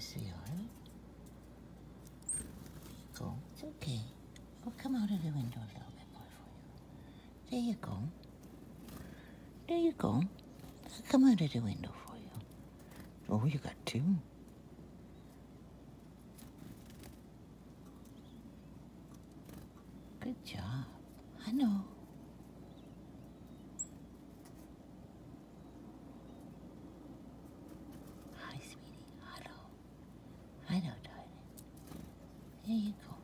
sweetheart. Go. It's okay. I'll come out of the window a little bit more for you. There you go. There you go. I'll come out of the window for you. Oh, you got two. Good job. I know. Hi, sweetie. Hello. Hello, darling. There you go.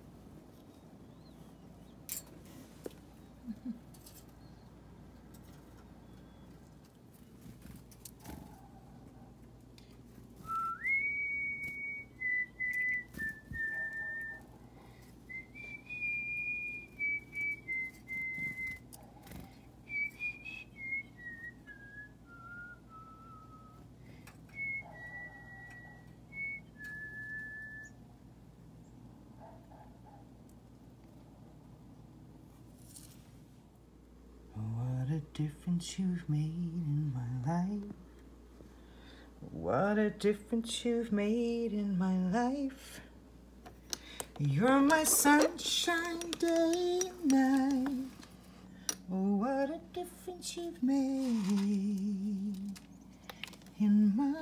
What a difference you've made in my life. What a difference you've made in my life. You're my sunshine day and night. Oh, what a difference you've made in my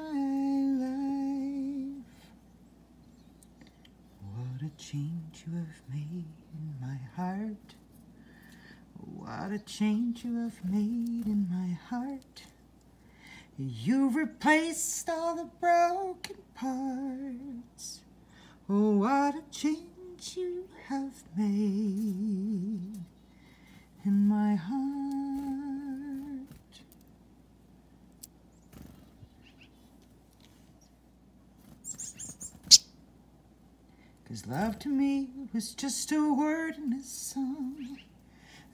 life. What a change you have made in my heart. What a change you have made in my heart. You've replaced all the broken parts. Oh, what a change you have made in my heart. Cause love to me was just a word in a song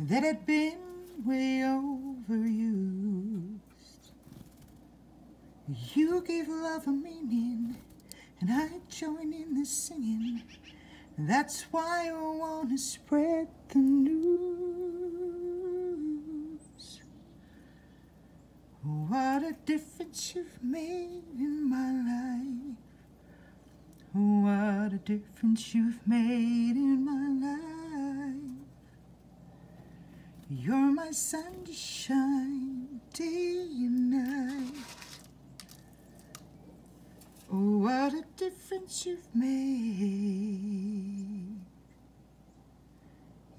that had been way overused. You gave love a meaning, and I joined in the singing. That's why I want to spread the news. What a difference you've made in my life. What a difference you've made in my life. You're sunshine day and night. Oh, what a difference you've made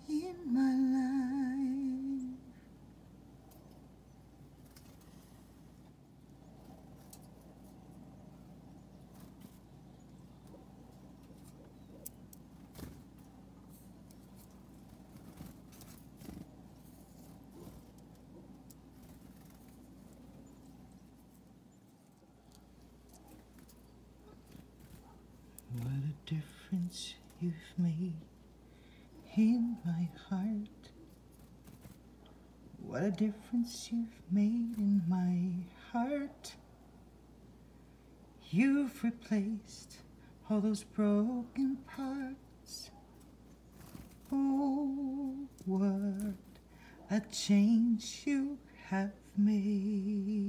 in my life. What a difference you've made in my heart. What a difference you've made in my heart. You've replaced all those broken parts. Oh, what a change you have made